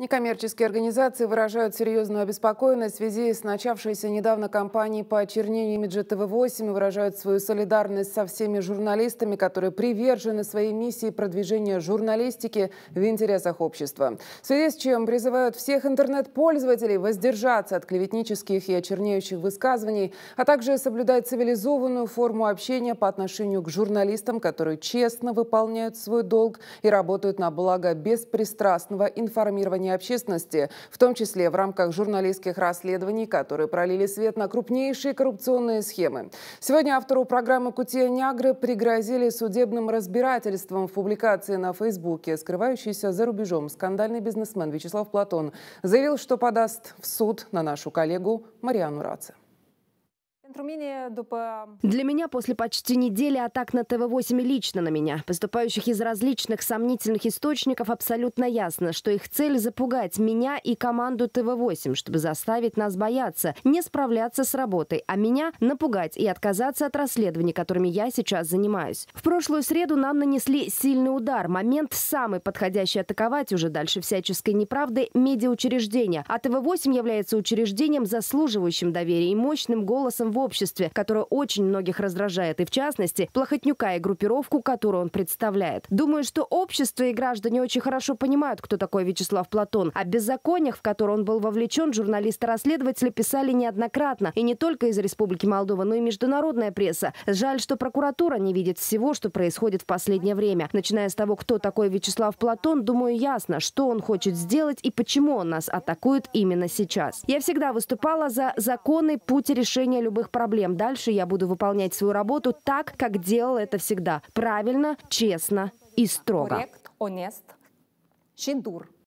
Некоммерческие организации выражают серьезную обеспокоенность в связи с начавшейся недавно кампанией по очернению имиджа ТВ-8 и выражают свою солидарность со всеми журналистами, которые привержены своей миссии продвижения журналистики в интересах общества. В связи с чем призывают всех интернет-пользователей воздержаться от клеветнических и очерняющих высказываний, а также соблюдать цивилизованную форму общения по отношению к журналистам, которые честно выполняют свой долг и работают на благо беспристрастного информирования внимание общественности, в том числе в рамках журналистских расследований, которые пролили свет на крупнейшие коррупционные схемы. Сегодня автору программы «Кутия Нягры» пригрозили судебным разбирательством в публикации на Фейсбуке. Скрывающийся за рубежом скандальный бизнесмен Вячеслав Платон заявил, что подаст в суд на нашу коллегу Мариану Раце. Для меня после почти недели атак на ТВ-8 лично на меня, поступающих из различных сомнительных источников, абсолютно ясно, что их цель запугать меня и команду ТВ-8, чтобы заставить нас бояться, не справляться с работой, а меня напугать и отказаться от расследований, которыми я сейчас занимаюсь. В прошлую среду нам нанесли сильный удар, момент самый подходящий атаковать уже дальше всяческой неправды медиаучреждения, а ТВ-8 является учреждением, заслуживающим доверия и мощным голосом обществе, которое очень многих раздражает, и в частности, Плохотнюка и группировку, которую он представляет. Думаю, что общество и граждане очень хорошо понимают, кто такой Вячеслав Платон. О беззакониях, в которые он был вовлечен, журналисты-расследователи писали неоднократно. И не только из Республики Молдова, но и международная пресса. Жаль, что прокуратура не видит всего, что происходит в последнее время. Начиная с того, кто такой Вячеслав Платон, думаю, ясно, что он хочет сделать и почему он нас атакует именно сейчас. Я всегда выступала за законный путь решения любых любых проблем. Дальше я буду выполнять свою работу так, как делала это всегда. Правильно, честно и строго. Коррект, dur.